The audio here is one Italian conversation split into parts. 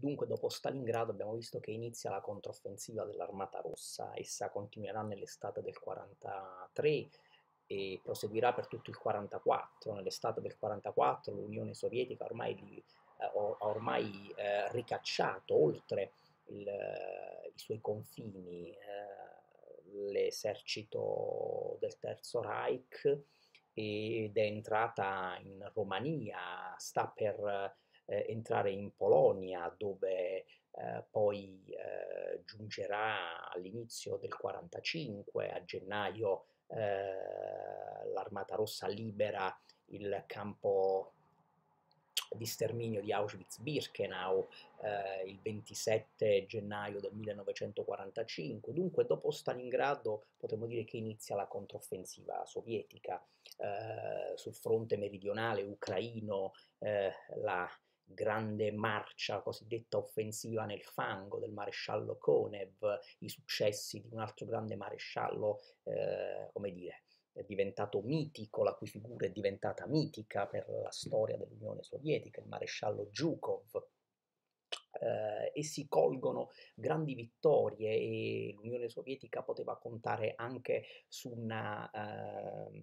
Dunque, dopo Stalingrado abbiamo visto che inizia la controffensiva dell'Armata Rossa, essa continuerà nell'estate del 43 e proseguirà per tutto il 44. Nell'estate del 44 l'Unione Sovietica ormai li, eh, ha ormai eh, ricacciato oltre il, i suoi confini eh, l'esercito del Terzo Reich ed è entrata in Romania, sta per eh, entrare in Polonia dove eh, poi eh, giungerà all'inizio del 45, a gennaio eh, l'Armata Rossa libera il campo di sterminio di Auschwitz-Birkenau eh, il 27 gennaio del 1945. Dunque, dopo Stalingrado potremmo dire che inizia la controffensiva sovietica eh, sul fronte meridionale ucraino, eh, la grande marcia cosiddetta offensiva nel fango del maresciallo Konev, i successi di un altro grande maresciallo, eh, come dire, è diventato mitico, la cui figura è diventata mitica per la storia dell'Unione Sovietica, il maresciallo Zhukov, eh, e si colgono grandi vittorie e l'Unione Sovietica poteva contare anche su una eh,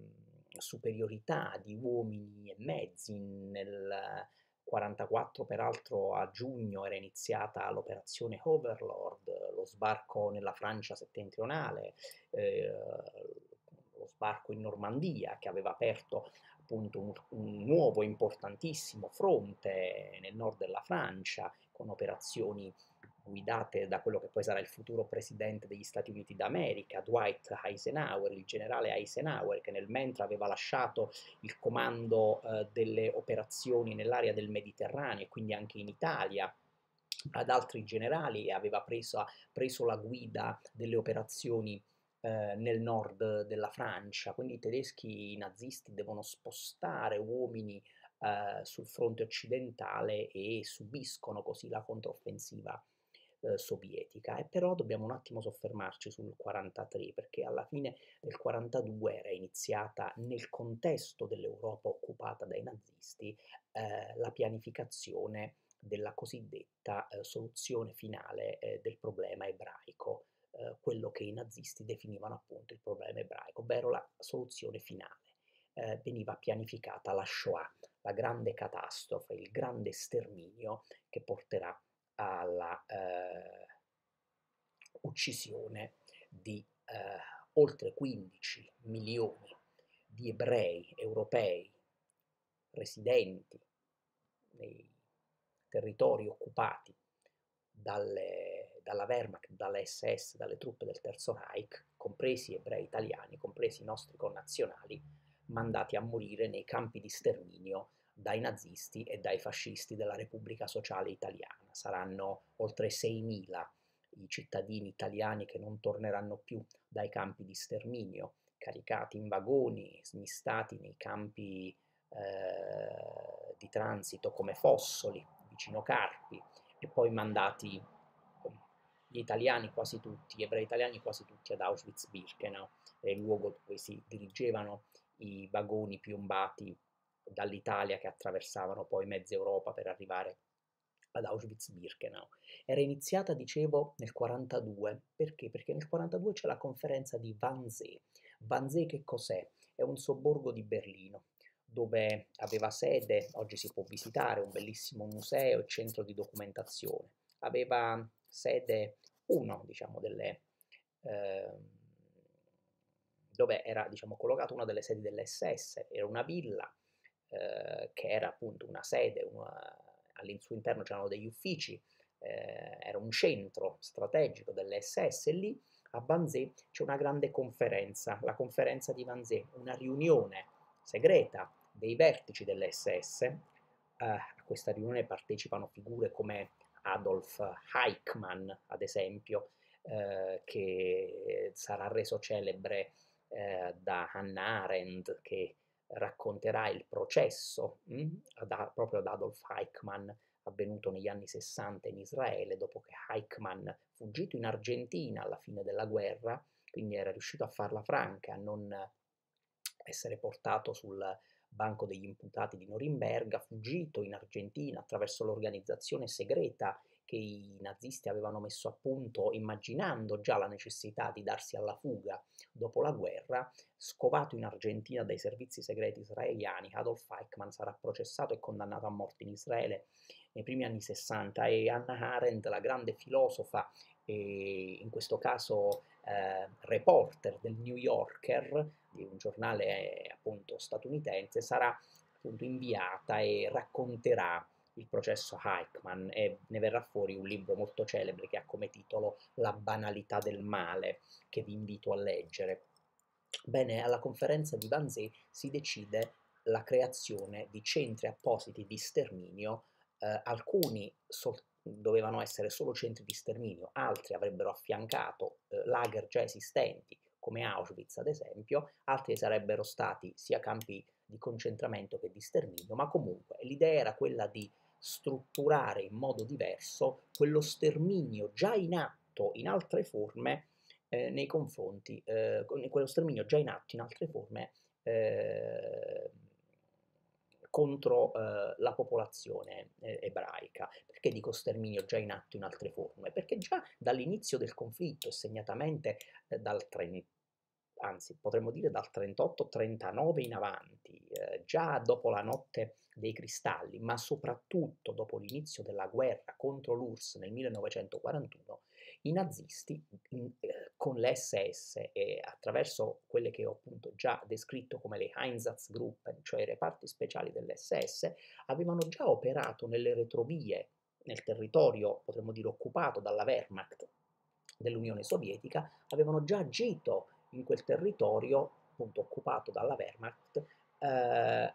superiorità di uomini e mezzi nel 1944 peraltro a giugno era iniziata l'operazione Overlord, lo sbarco nella Francia settentrionale, eh, lo sbarco in Normandia che aveva aperto appunto un, un nuovo importantissimo fronte nel nord della Francia con operazioni guidate da quello che poi sarà il futuro presidente degli Stati Uniti d'America, Dwight Eisenhower, il generale Eisenhower, che nel mentre aveva lasciato il comando eh, delle operazioni nell'area del Mediterraneo e quindi anche in Italia ad altri generali e aveva preso, preso la guida delle operazioni eh, nel nord della Francia, quindi i tedeschi i nazisti devono spostare uomini eh, sul fronte occidentale e subiscono così la controffensiva eh, sovietica. E però dobbiamo un attimo soffermarci sul 43 perché alla fine del 42 era iniziata nel contesto dell'Europa occupata dai nazisti eh, la pianificazione della cosiddetta eh, soluzione finale eh, del problema ebraico, eh, quello che i nazisti definivano appunto il problema ebraico, ovvero la soluzione finale. Eh, veniva pianificata la Shoah, la grande catastrofe, il grande sterminio che porterà alla eh, uccisione di eh, oltre 15 milioni di ebrei europei residenti nei territori occupati dalle, dalla Wehrmacht, dalle SS, dalle truppe del Terzo Reich, compresi ebrei italiani, compresi i nostri connazionali, mandati a morire nei campi di sterminio dai nazisti e dai fascisti della Repubblica Sociale Italiana. Saranno oltre 6.000 i cittadini italiani che non torneranno più dai campi di sterminio, caricati in vagoni, smistati nei campi eh, di transito come Fossoli, vicino Carpi, e poi mandati gli italiani quasi tutti, gli ebrei italiani quasi tutti ad Auschwitz-Birkenau, il luogo dove si dirigevano i vagoni piombati dall'Italia che attraversavano poi mezza Europa per arrivare ad Auschwitz-Birkenau. Era iniziata, dicevo, nel 42. Perché? Perché nel 42 c'è la conferenza di Wannsee. Wannsee che cos'è? È un sobborgo di Berlino dove aveva sede, oggi si può visitare, un bellissimo museo e centro di documentazione. Aveva sede uno, diciamo, delle... Eh, dove era diciamo, collocata una delle sedi dell'SS, era una villa eh, che era appunto una sede, una, al suo interno c'erano degli uffici, eh, era un centro strategico dell'SS lì a Banzé c'è una grande conferenza, la conferenza di Banzé, una riunione segreta dei vertici dell'SS. Eh, a questa riunione partecipano figure come Adolf Eichmann, ad esempio, eh, che sarà reso celebre eh, da Hannah Arendt, che racconterà il processo mh, mm, ad, proprio ad Adolf Eichmann avvenuto negli anni 60 in Israele, dopo che Eichmann, fuggito in Argentina alla fine della guerra, quindi era riuscito a farla franca, a non essere portato sul banco degli imputati di Norimberga, fuggito in Argentina attraverso l'organizzazione segreta che i nazisti avevano messo a punto immaginando già la necessità di darsi alla fuga dopo la guerra, scovato in Argentina dai servizi segreti israeliani, Adolf Eichmann sarà processato e condannato a morte in Israele nei primi anni 60 e Hannah Arendt, la grande filosofa e in questo caso eh, reporter del New Yorker, di un giornale appunto statunitense, sarà appunto inviata e racconterà il processo Eichmann e ne verrà fuori un libro molto celebre che ha come titolo La banalità del male, che vi invito a leggere. Bene, alla conferenza di Wannsee si decide la creazione di centri appositi di sterminio, eh, alcuni sol- dovevano essere solo centri di sterminio, altri avrebbero affiancato eh, lager già esistenti, come Auschwitz ad esempio, altri sarebbero stati sia campi di concentramento che di sterminio, ma comunque l'idea era quella di strutturare in modo diverso quello sterminio già in atto in altre forme eh, nei confronti, eh, quello sterminio già in atto in altre forme eh, contro eh, la popolazione eh, ebraica. Perché dico sterminio già in atto in altre forme? Perché già dall'inizio del conflitto, segnatamente eh, dal 30, anzi potremmo dire dal 38-39 in avanti, eh, già dopo la notte dei cristalli, ma soprattutto dopo l'inizio della guerra contro l'URSS nel 1941, i nazisti in, eh, con l'SS e attraverso quelle che ho appunto già descritto come le Einsatzgruppen, cioè i reparti speciali dell'SS, avevano già operato nelle retrovie, nel territorio, potremmo dire, occupato dalla Wehrmacht dell'Unione Sovietica, avevano già agito in quel territorio appunto occupato dalla Wehrmacht eh,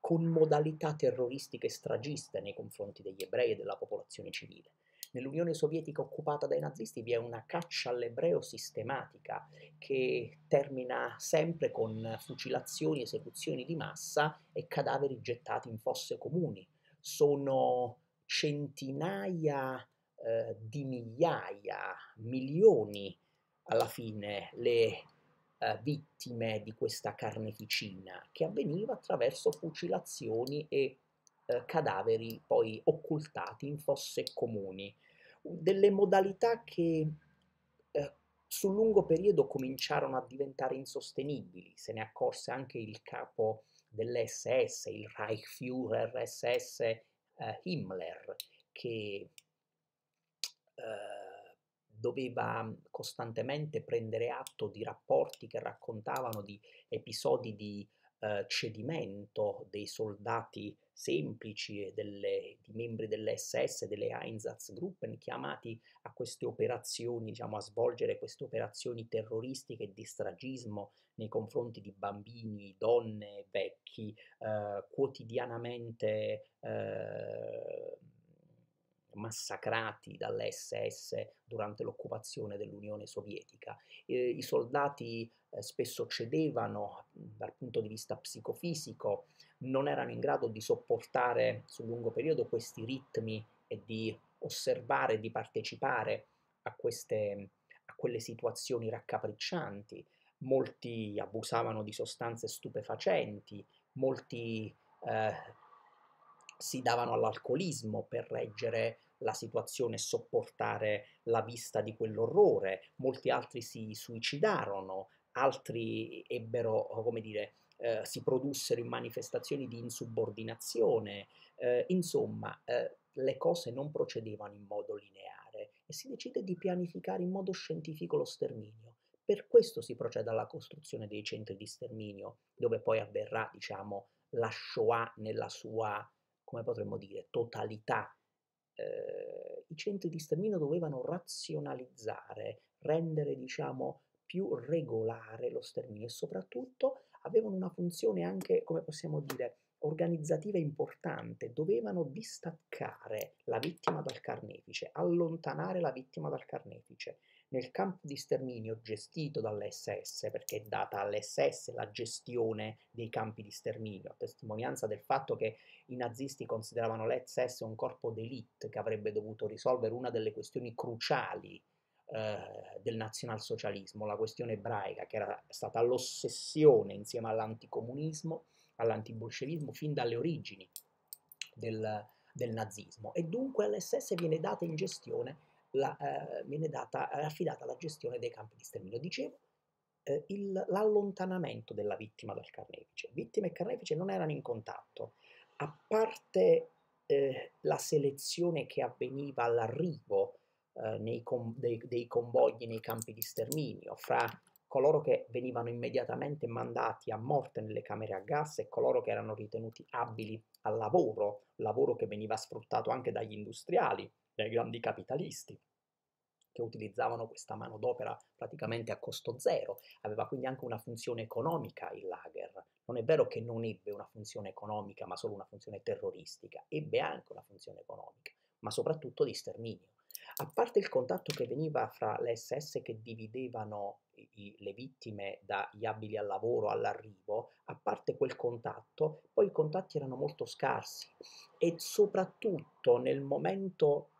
con modalità terroristiche stragiste nei confronti degli ebrei e della popolazione civile. Nell'Unione Sovietica occupata dai nazisti vi è una caccia all'ebreo sistematica che termina sempre con fucilazioni, esecuzioni di massa e cadaveri gettati in fosse comuni. Sono centinaia eh, di migliaia, milioni alla fine le eh, vittime di questa carneficina che avveniva attraverso fucilazioni e eh, cadaveri poi occultati in fosse comuni, delle modalità che eh, sul lungo periodo cominciarono a diventare insostenibili, se ne accorse anche il capo dell'SS, il Reichsführer SS eh, Himmler, che eh, doveva costantemente prendere atto di rapporti che raccontavano di episodi di eh, cedimento dei soldati semplici e delle, di membri dell'SS, delle Einsatzgruppen, chiamati a queste operazioni, diciamo, a svolgere queste operazioni terroristiche di stragismo nei confronti di bambini, donne, vecchi, eh, quotidianamente eh, massacrati dall'SS durante l'occupazione dell'Unione Sovietica. Eh, I soldati eh, spesso cedevano dal punto di vista psicofisico, non erano in grado di sopportare sul lungo periodo questi ritmi e di osservare, di partecipare a, queste, a quelle situazioni raccapriccianti. Molti abusavano di sostanze stupefacenti, molti eh, si davano all'alcolismo per reggere la situazione e sopportare la vista di quell'orrore, molti altri si suicidarono, altri ebbero, come dire, eh, si produssero in manifestazioni di insubordinazione, eh, insomma, eh, le cose non procedevano in modo lineare e si decide di pianificare in modo scientifico lo sterminio. Per questo si procede alla costruzione dei centri di sterminio, dove poi avverrà, diciamo, la Shoah nella sua come potremmo dire, totalità. Eh, I centri di sterminio dovevano razionalizzare, rendere, diciamo, più regolare lo sterminio e soprattutto avevano una funzione anche, come possiamo dire, organizzativa importante, dovevano distaccare la vittima dal carnefice, allontanare la vittima dal carnefice nel campo di sterminio gestito dall'SS, perché è data all'SS la gestione dei campi di sterminio, a testimonianza del fatto che i nazisti consideravano l'SS un corpo d'élite che avrebbe dovuto risolvere una delle questioni cruciali eh, del nazionalsocialismo, la questione ebraica, che era stata l'ossessione insieme all'anticomunismo, all'antibolscevismo fin dalle origini del, del nazismo. E dunque all'SS viene data in gestione, la, eh, viene data, affidata la gestione dei campi di sterminio. Dicevo, eh, il, l'allontanamento della vittima dal carnefice. Vittima e carnefice non erano in contatto, a parte eh, la selezione che avveniva all'arrivo eh, com- dei, dei, convogli nei campi di sterminio fra coloro che venivano immediatamente mandati a morte nelle camere a gas e coloro che erano ritenuti abili al lavoro, lavoro che veniva sfruttato anche dagli industriali, dai grandi capitalisti che utilizzavano questa manodopera praticamente a costo zero, aveva quindi anche una funzione economica il lager. Non è vero che non ebbe una funzione economica, ma solo una funzione terroristica, ebbe anche una funzione economica, ma soprattutto di sterminio. A parte il contatto che veniva fra le SS che dividevano i, le vittime dagli abili al lavoro all'arrivo, a parte quel contatto, poi i contatti erano molto scarsi e soprattutto nel momento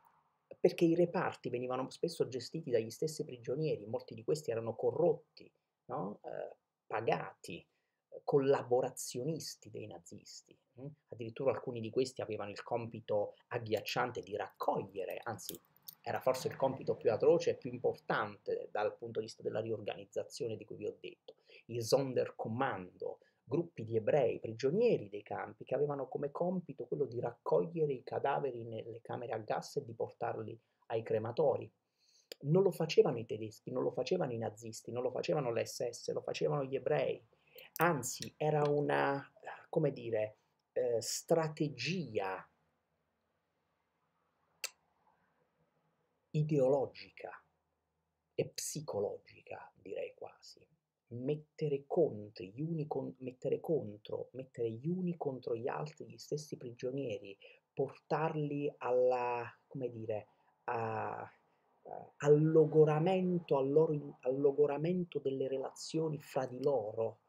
perché i reparti venivano spesso gestiti dagli stessi prigionieri, molti di questi erano corrotti, no? eh, pagati, collaborazionisti dei nazisti. Hm? Addirittura alcuni di questi avevano il compito agghiacciante di raccogliere, anzi era forse il compito più atroce e più importante dal punto di vista della riorganizzazione di cui vi ho detto, il Sonderkommando, gruppi di ebrei prigionieri dei campi che avevano come compito quello di raccogliere i cadaveri nelle camere a gas e di portarli ai crematori. Non lo facevano i tedeschi, non lo facevano i nazisti, non lo facevano le SS, lo facevano gli ebrei. Anzi, era una, come dire, eh, strategia ideologica e psicologica, direi quasi mettere contro gli uni, con, mettere contro, mettere gli uni contro gli altri, gli stessi prigionieri, portarli alla, come dire, a, al logoramento, al, loro, al logoramento delle relazioni fra di loro,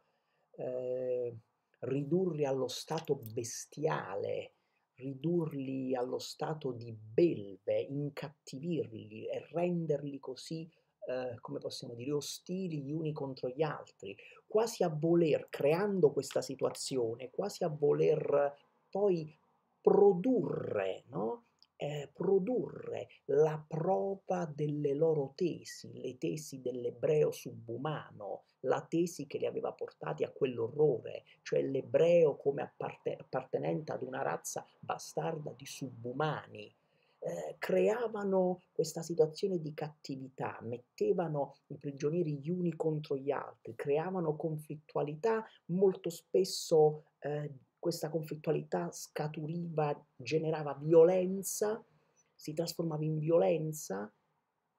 eh, ridurli allo stato bestiale, ridurli allo stato di belve, incattivirli e renderli così eh, come possiamo dire, ostili gli uni contro gli altri, quasi a voler, creando questa situazione, quasi a voler poi produrre, no? eh, produrre la prova delle loro tesi, le tesi dell'ebreo subumano, la tesi che li aveva portati a quell'orrore, cioè l'ebreo come apparte- appartenente ad una razza bastarda di subumani, eh, creavano questa situazione di cattività, mettevano i prigionieri gli uni contro gli altri, creavano conflittualità, molto spesso eh, questa conflittualità scaturiva, generava violenza, si trasformava in violenza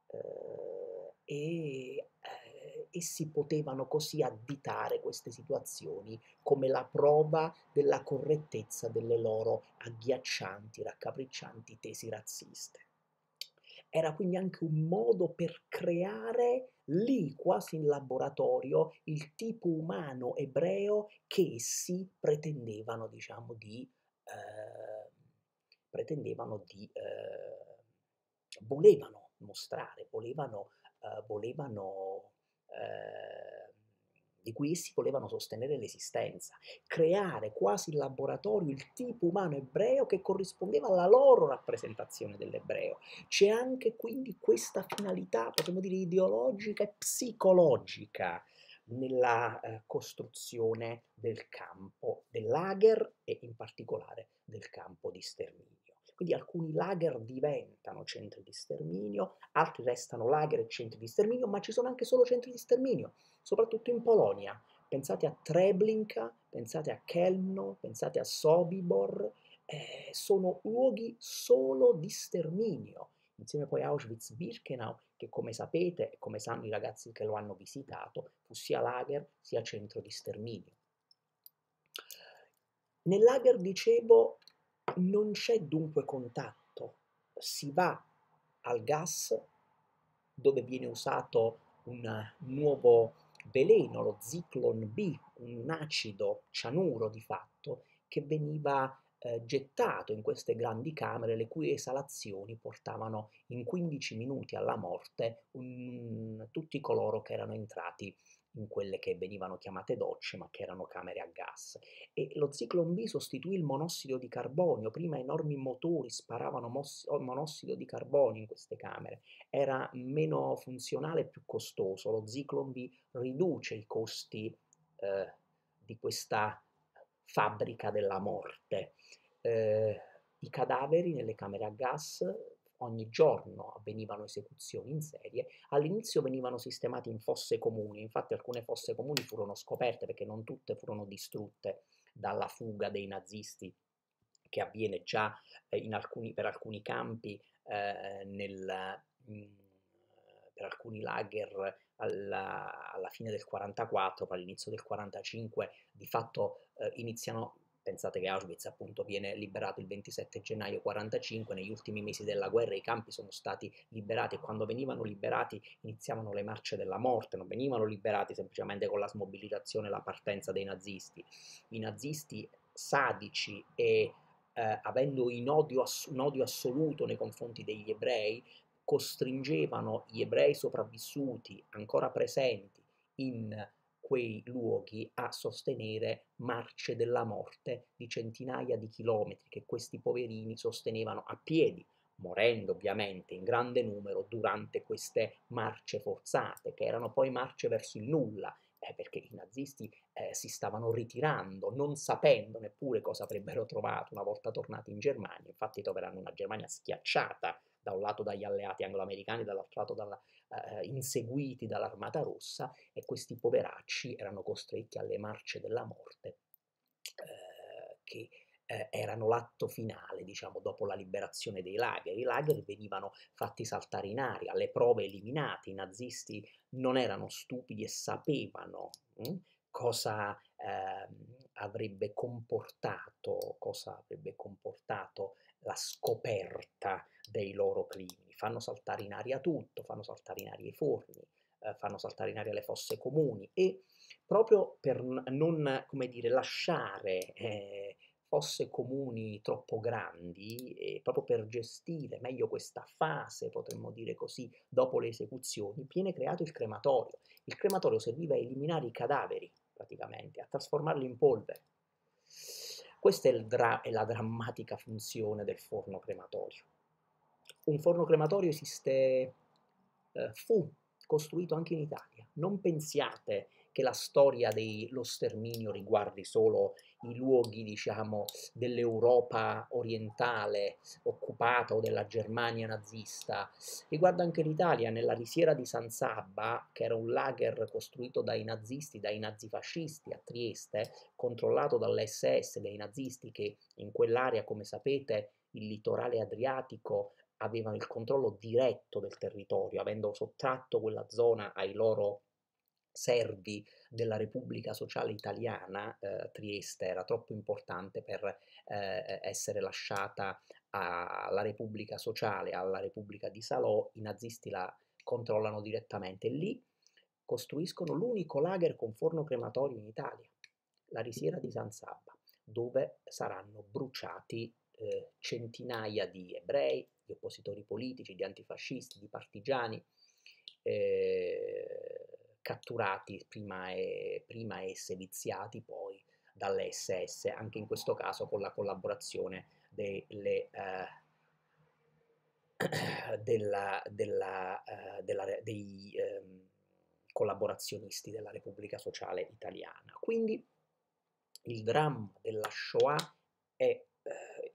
eh, e essi potevano così additare queste situazioni come la prova della correttezza delle loro agghiaccianti, raccapriccianti tesi razziste. Era quindi anche un modo per creare lì, quasi in laboratorio, il tipo umano ebreo che essi pretendevano, diciamo, di, eh, pretendevano di, eh, volevano mostrare, volevano, eh, volevano Ehm, di cui essi volevano sostenere l'esistenza, creare quasi in laboratorio il tipo umano ebreo che corrispondeva alla loro rappresentazione dell'ebreo. C'è anche quindi questa finalità, potremmo dire, ideologica e psicologica nella eh, costruzione del campo del lager e in particolare del campo di sterminio. Quindi alcuni lager diventano centri di sterminio, altri restano lager e centri di sterminio, ma ci sono anche solo centri di sterminio, soprattutto in Polonia. Pensate a Treblinka, pensate a Kelmno, pensate a Sobibor, eh, sono luoghi solo di sterminio. Insieme poi a Auschwitz-Birkenau, che come sapete e come sanno i ragazzi che lo hanno visitato, fu sia lager sia centro di sterminio. Nel lager, dicevo, non c'è dunque contatto, si va al gas dove viene usato un nuovo veleno, lo Zyklon B, un acido cianuro di fatto, che veniva eh, gettato in queste grandi camere le cui esalazioni portavano in 15 minuti alla morte un, tutti coloro che erano entrati in quelle che venivano chiamate docce, ma che erano camere a gas. E lo Zyklon B sostituì il monossido di carbonio, prima enormi motori sparavano mos- monossido di carbonio in queste camere, era meno funzionale e più costoso. Lo Zyklon B riduce i costi eh, di questa fabbrica della morte. Eh, I cadaveri nelle camere a gas ogni giorno avvenivano esecuzioni in serie, all'inizio venivano sistemati in fosse comuni, infatti alcune fosse comuni furono scoperte perché non tutte furono distrutte dalla fuga dei nazisti che avviene già eh, alcuni, per alcuni campi eh, nel, mh, mm, per alcuni lager alla, alla, fine del 44, all'inizio del 45, di fatto eh, iniziano Pensate che Auschwitz appunto viene liberato il 27 gennaio 45, negli ultimi mesi della guerra i campi sono stati liberati e quando venivano liberati iniziavano le marce della morte, non venivano liberati semplicemente con la smobilitazione e la partenza dei nazisti. I nazisti sadici e eh, avendo odio, ass- un odio assoluto nei confronti degli ebrei, costringevano gli ebrei sopravvissuti ancora presenti in quei luoghi a sostenere marce della morte di centinaia di chilometri che questi poverini sostenevano a piedi, morendo ovviamente in grande numero durante queste marce forzate, che erano poi marce verso il nulla, eh, perché i nazisti eh, si stavano ritirando, non sapendo neppure cosa avrebbero trovato una volta tornati in Germania, infatti troveranno una Germania schiacciata da un lato dagli alleati angloamericani, dall'altro lato dalla, eh, inseguiti dall'Armata Rossa e questi poveracci erano costretti alle marce della morte eh, che eh, erano l'atto finale, diciamo, dopo la liberazione dei lager. I lager venivano fatti saltare in aria, le prove eliminate, i nazisti non erano stupidi e sapevano hm, cosa ehm, avrebbe comportato, cosa avrebbe comportato la scoperta dei loro crimini. Fanno saltare in aria tutto, fanno saltare in aria i forni, eh, fanno saltare in aria le fosse comuni e proprio per non, dire, lasciare eh, fosse comuni troppo grandi e proprio per gestire meglio questa fase, potremmo dire così, dopo le esecuzioni, viene creato il crematorio. Il crematorio serviva a eliminare i cadaveri, praticamente, a trasformarli in polvere. Questa è, dra- è la drammatica funzione del forno crematorio. Un forno crematorio esiste, eh, fu costruito anche in Italia. Non pensiate che la storia dello sterminio riguardi solo i luoghi, diciamo, dell'Europa orientale occupata o della Germania nazista, riguarda anche l'Italia, nella risiera di San Sabba, che era un lager costruito dai nazisti, dai nazifascisti a Trieste, controllato dall'SS, dai nazisti che in quell'area, come sapete, il litorale adriatico avevano il controllo diretto del territorio, avendo sottratto quella zona ai loro servi della Repubblica Sociale Italiana, eh, Trieste era troppo importante per eh, essere lasciata alla Repubblica Sociale, alla Repubblica di Salò, i nazisti la controllano direttamente. Lì costruiscono l'unico lager con forno crematorio in Italia, la risiera di San Sabba, dove saranno bruciati eh, centinaia di ebrei, di oppositori politici, di antifascisti, di partigiani. Eh, catturati prima e, prima e seviziati poi dalle SS, anche in questo caso con la collaborazione delle, eh, della, della, eh, della, dei eh, collaborazionisti della Repubblica Sociale Italiana. Quindi il dramma della Shoah è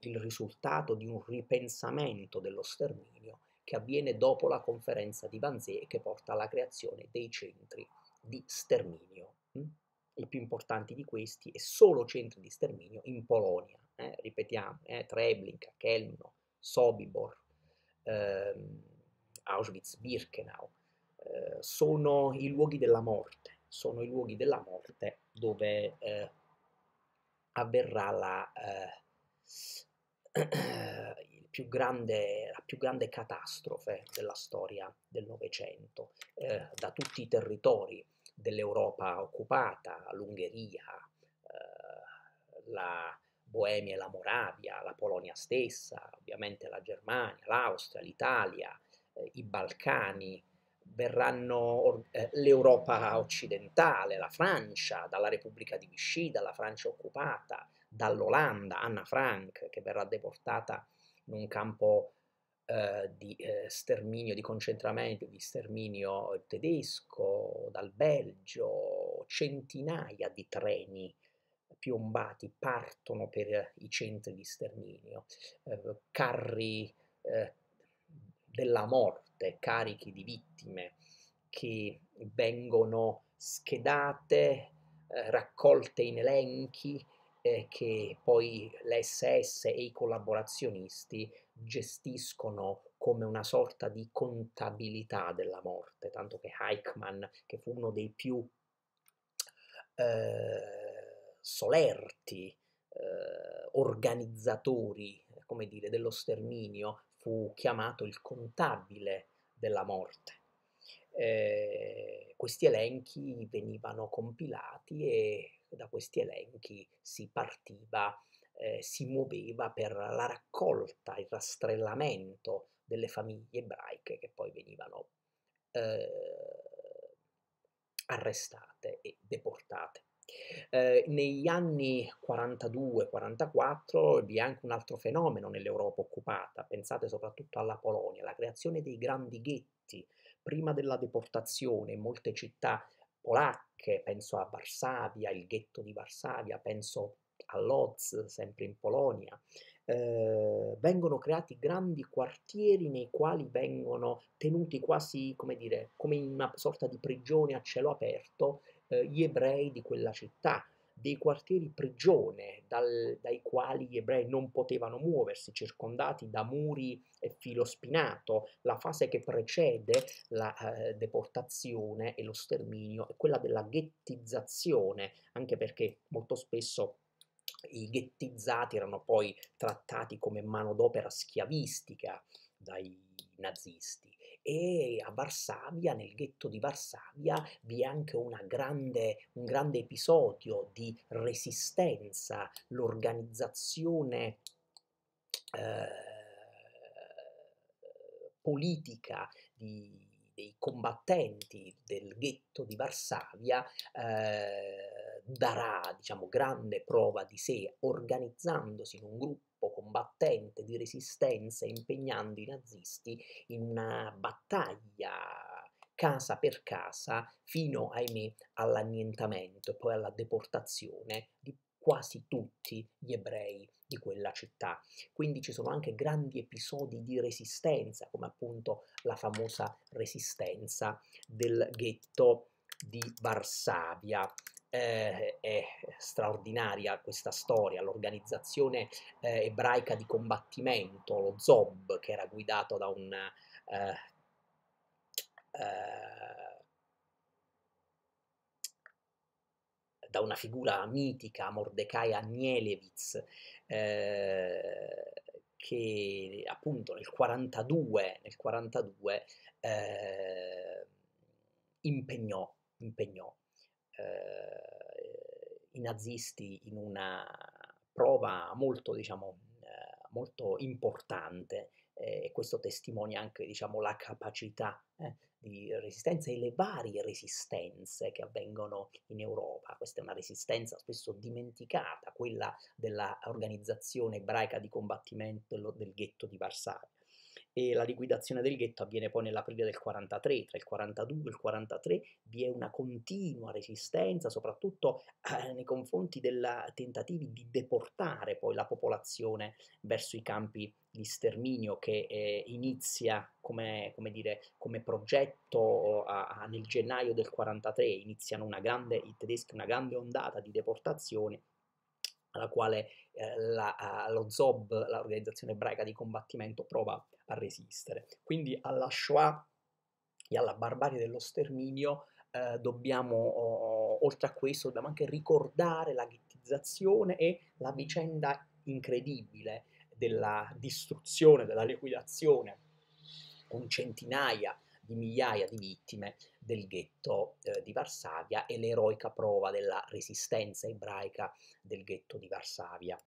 il risultato di un ripensamento dello sterminio che avviene dopo la conferenza di Wannsee e che porta alla creazione dei centri di sterminio. Hm? I più importanti di questi e solo centri di sterminio in Polonia, eh? ripetiamo, eh? Treblinka, Kelmno, Sobibor, ehm, Auschwitz-Birkenau, eh, sono i luoghi della morte, sono i luoghi della morte dove eh, avverrà la, eh, più grande, la più grande catastrofe della storia del Novecento, eh, da tutti i territori dell'Europa occupata, l'Ungheria, eh, la Boemia e la Moravia, la Polonia stessa, ovviamente la Germania, l'Austria, l'Italia, eh, i Balcani, verranno eh, l'Europa occidentale, la Francia, dalla Repubblica di Vichy, dalla Francia occupata, dall'Olanda, Anna Frank, che verrà deportata in un campo eh, di eh, sterminio, di concentramento, di sterminio tedesco, dal Belgio, centinaia di treni piombati partono per i centri di sterminio, eh, carri eh, della morte, carichi di vittime che vengono schedate, eh, raccolte in elenchi eh, che poi l'SS e i collaborazionisti gestiscono come una sorta di contabilità della morte, tanto che Eichmann, che fu uno dei più eh, solerti eh, organizzatori, come dire, dello sterminio, fu chiamato il contabile della morte. Eh, questi elenchi venivano compilati e da questi elenchi si partiva, eh, si muoveva per la raccolta, il rastrellamento delle famiglie ebraiche che poi venivano eh, arrestate e deportate. Eh, negli anni 42-44 vi è anche un altro fenomeno nell'Europa occupata, pensate soprattutto alla Polonia, la creazione dei grandi ghetti. Prima della deportazione in molte città polacche, penso a Varsavia, il ghetto di Varsavia, penso a Lodz, sempre in Polonia, eh, vengono creati grandi quartieri nei quali vengono tenuti quasi, come dire, come in una sorta di prigione a cielo aperto eh, gli ebrei di quella città, dei quartieri prigione dal, dai quali gli ebrei non potevano muoversi, circondati da muri e filo spinato. La fase che precede la eh, deportazione e lo sterminio è quella della ghettizzazione, anche perché molto spesso i ghettizzati erano poi trattati come manodopera schiavistica dai nazisti e a Varsavia, nel ghetto di Varsavia, vi è anche grande, un grande episodio di resistenza, l'organizzazione eh, politica di, dei combattenti del ghetto di Varsavia eh, darà diciamo, grande prova di sé organizzandosi in un gruppo combattente di resistenza impegnando i nazisti in una battaglia casa per casa fino, ahimè, all'annientamento e poi alla deportazione di quasi tutti gli ebrei di quella città. Quindi ci sono anche grandi episodi di resistenza, come appunto la famosa resistenza del ghetto di Varsavia eh, è straordinaria questa storia, l'organizzazione eh, ebraica di combattimento, lo Zob, che era guidato da un eh, eh, da una figura mitica, Mordecai Anielewitz, eh, che appunto nel 42, nel 42 eh, impegnò, impegnò eh, i nazisti in una prova molto, diciamo, eh, molto importante eh, e questo testimonia anche diciamo, la capacità eh, di resistenza e le varie resistenze che avvengono in Europa. Questa è una resistenza spesso dimenticata, quella dell'organizzazione ebraica di combattimento del ghetto di Varsavia e la liquidazione del ghetto avviene poi nell'aprile del 43, tra il 42 e il 43 vi è una continua resistenza, soprattutto eh, nei confronti dei tentativi di deportare poi la popolazione verso i campi di sterminio che eh, inizia come, come, dire, come progetto a, a, nel gennaio del 43, iniziano una grande, i tedeschi una grande ondata di deportazioni alla quale eh, la, lo ZOB, l'organizzazione ebraica di combattimento, prova a resistere. Quindi alla Shoah e alla barbarie dello sterminio eh, dobbiamo, oh, oltre a questo, dobbiamo anche ricordare la ghettizzazione e la vicenda incredibile della distruzione, della liquidazione con centinaia di migliaia di vittime del ghetto eh, di Varsavia e l'eroica prova della resistenza ebraica del ghetto di Varsavia.